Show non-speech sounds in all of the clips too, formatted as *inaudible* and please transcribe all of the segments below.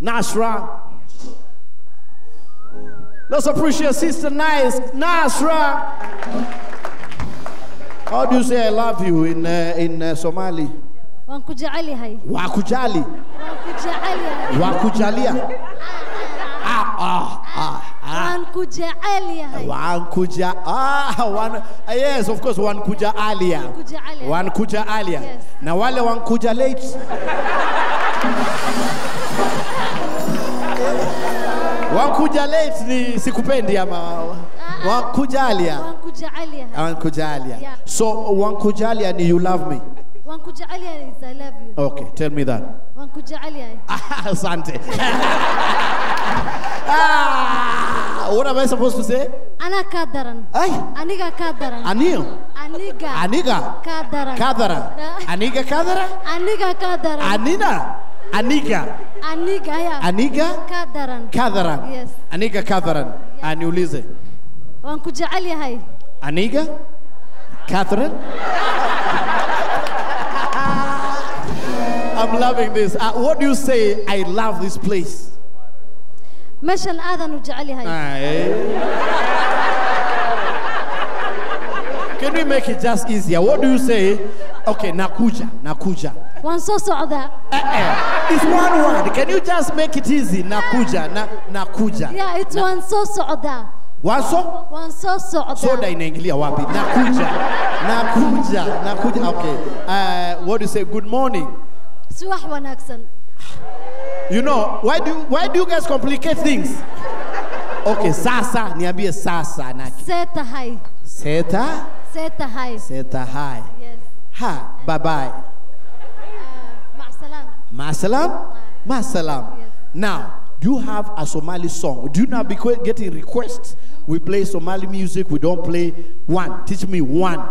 Nasra. Let's appreciate Sister Nice, Nasra. How do you say I love you in, uh, in uh, Somali? waan ku jecel yahay Wakujali. ku Wakujalia. Ah, ah, ah, ah. waan ku Wankuja. Ah, one, ah, yes, of course, Wankuja alia. Wankuja alia. Yes. Na wale wankuja late. kuja late ni sikupendi ama ah, ah. wankujalia wankujalia wankujalia yeah. so wankujalia ni you love me? Wankujalia is i love you. Okay tell me that. Wankujalia *laughs* asante. *laughs* Ah, what am i supposed to say? Ana kadaran. Ay aniga kadaran. Aniyo? Aniga aniga? kadaran. Kadaran ah. aniga kadaran aniga kadaran anina? Aniga? Aniga ya Aniga kaa daran kadharan. Yes. Aniga kadharan. Aniulize. waan ku jecel yahay Aniga Catherine. I'm loving this. Uh, what do you say? I love this place. meeshan aadan u jecel yahay Aye. Can we make it just easier? What do you say? Okay, nakuja, nakuja. One so so other. Eh, eh. It's one word. Can you just make it easy? Nakuja, na, nakuja. Yeah, it's na. one so so other. One so? One Waso? so other. Soda socdaa inaingilia wapi? Nakuja, nakuja, nakuja. Okay. Uh, what do you say? Good morning. subax wanaagsan You know, why do you, why do you guys complicate things? Okay, sasa, niambie sasa na Seta hai. seta, Seta hai. seta hai. yes Ha, bye bye. Uh, macsalaam Masalam, masalam. Yes. Now, do you have a Somali song? Do you now be getting requests? We play Somali music, we don't play one. Teach me one.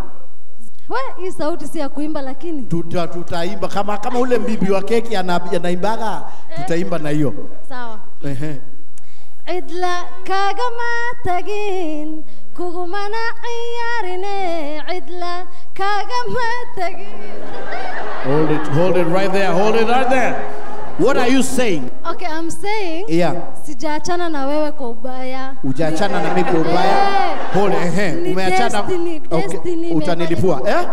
we hii sauti si ya kuimba lakini Tuta, tutaimba kama kama ule mbibi wa keki ana- anaimbaga, tutaimba na hiyo. sawa Ehe. cidla kaagama tagin kugumana ciyaarine cidla kaagama tagin Hold it, hold it right there, hold it right there. What are you saying? okay i'm saying Yeah. sijaachana na wewe kwa ubaya Ujaachana na mimi kwa ubaya. Eh. Hold it, ehe. Ni Umeachana. destiny, destiny Utanilipua. Eh?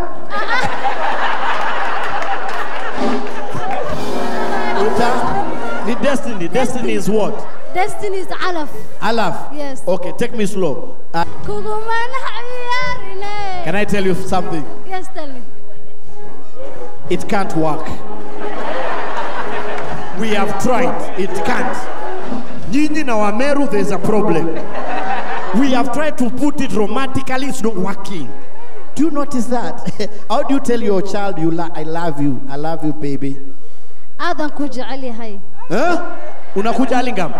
Uta, ni destiny. Destiny is what? destiny is calaf Alaf. Yes. Okay, take me slow. Uh, can I tell you something? yes tell me It can't work. We have tried. It can't. Nyinyi na Wameru, there's a problem. We have tried to put it romantically, it's not working. Do you notice that? *laughs* How do you tell your child you la- I love you, I love you, baby? aadan ku jecel yahay Huh? Unakuja Alingam?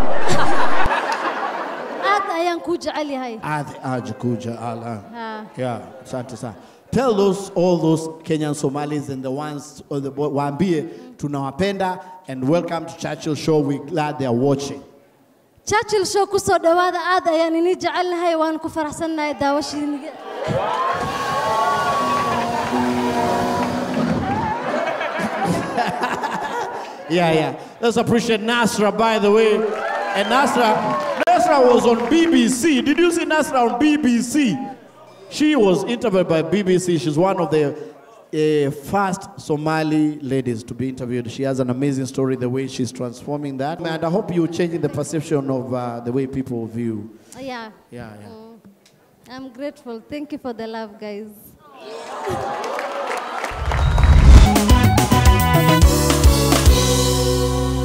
aad ayaan ku jecel yahay Adi ajakuja ala. Yeah, asante sana. Tell those all those Kenyan Somalis and the ones or the boy waambie tunawapenda and welcome to Churchill Show. We're glad they are watching. churchill show ku soo dhowaada aad ayaan ini jecelnahay waan ku faraxsannahay daawashiiniga *laughs* Yeah, yeah. Let's appreciate Nasra, by the way. And Nasra, Nasra was on BBC. Did you see Nasra on BBC? She was interviewed by BBC. She's one of the uh, first Somali ladies to be interviewed. She has an amazing story, the way she's transforming that. And I hope you're changing the perception of uh, the way people view. yeah Yeah, yeah. i'm grateful thank you for the love guys *laughs*